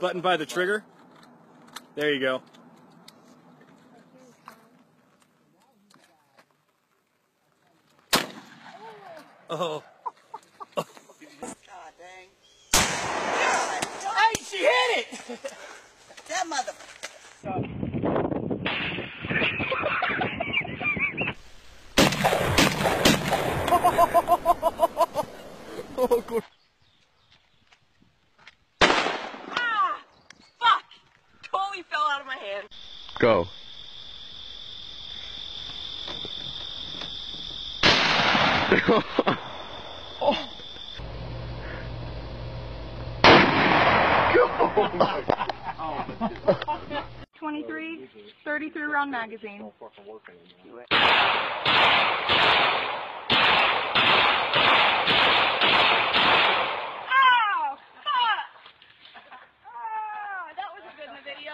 button by the trigger. There you go. Oh. God dang. God, Hey, she hit it! out of my hand. Go. Twenty-three, thirty-three round magazine. Oh, fuck! Oh, that was a good in the video.